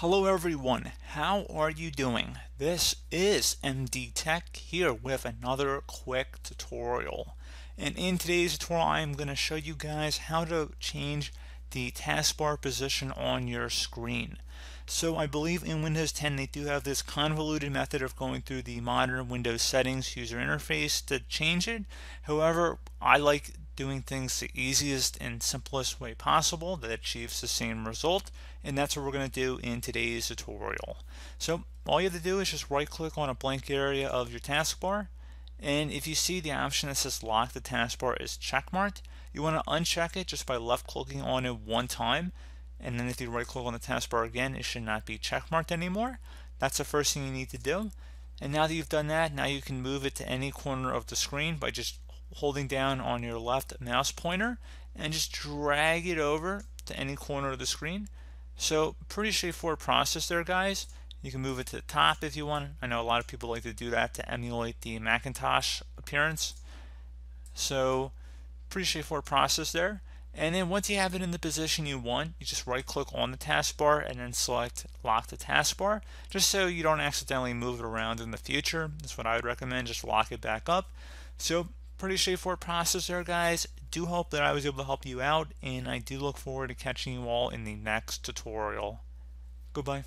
Hello everyone, how are you doing? This is MD Tech here with another quick tutorial. And in today's tutorial I'm going to show you guys how to change the taskbar position on your screen. So I believe in Windows 10 they do have this convoluted method of going through the modern Windows settings user interface to change it. However, I like doing things the easiest and simplest way possible that achieves the same result and that's what we're going to do in today's tutorial. So all you have to do is just right click on a blank area of your taskbar and if you see the option that says lock the taskbar is checkmarked you want to uncheck it just by left clicking on it one time and then if you right click on the taskbar again it should not be checkmarked anymore. That's the first thing you need to do. And now that you've done that, now you can move it to any corner of the screen by just holding down on your left mouse pointer and just drag it over to any corner of the screen. So pretty straightforward process there guys. You can move it to the top if you want. I know a lot of people like to do that to emulate the Macintosh appearance. So pretty straightforward process there. And then once you have it in the position you want, you just right click on the taskbar and then select lock the taskbar, just so you don't accidentally move it around in the future. That's what I would recommend, just lock it back up. So pretty straightforward process there guys. Do hope that I was able to help you out and I do look forward to catching you all in the next tutorial. Goodbye.